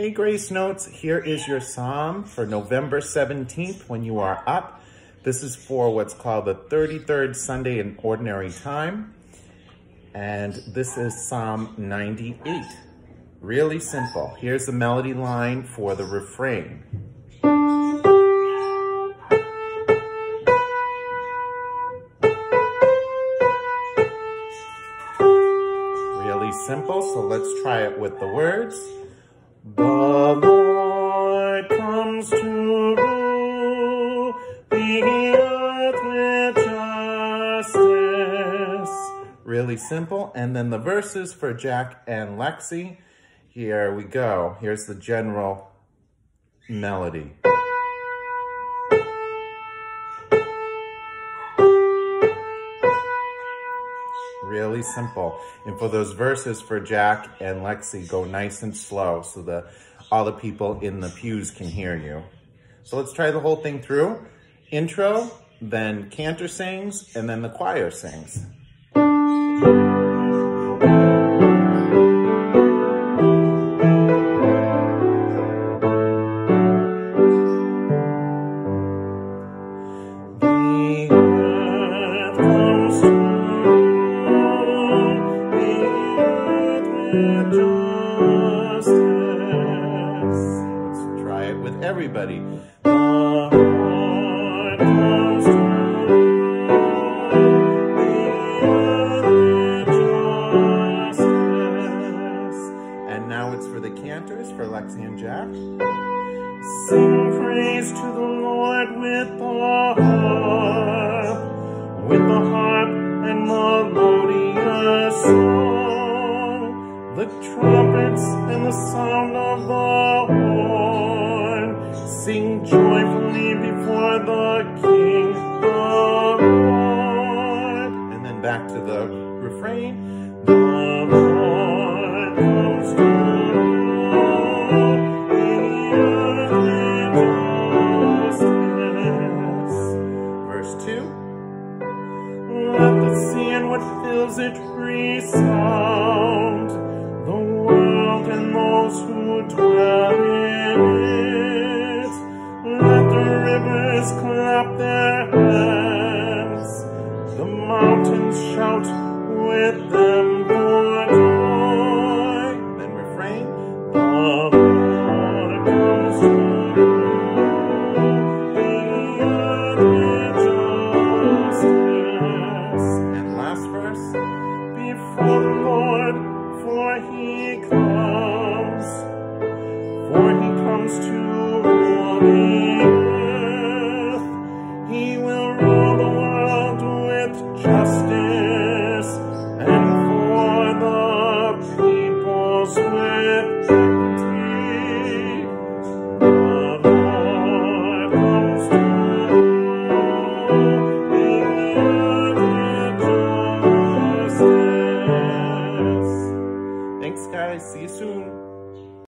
Hey Grace Notes, here is your psalm for November 17th when you are up. This is for what's called the 33rd Sunday in Ordinary Time. And this is Psalm 98. Really simple. Here's the melody line for the refrain. Really simple, so let's try it with the words. The Lord comes to rule the earth with justice. Really simple. And then the verses for Jack and Lexi. Here we go. Here's the general melody. Really simple. And for those verses for Jack and Lexi, go nice and slow so that all the people in the pews can hear you. So let's try the whole thing through. Intro, then cantor sings, and then the choir sings. Justice. And now it's for the cantors, for Lexi and Jack. Sing praise to the Lord with the harp, with the harp and melodious song, the trumpets and the sound of the horn. Sing joyfully before the King, the Lord. And then back to the refrain. The Lord comes to rule earth with justice. Verse 2. Let the sea and what fills it resound, the mountains shout with them for joy. Then refrain. The Lord comes to. And last verse. Before the Lord, for he comes, for he comes to rule See you soon.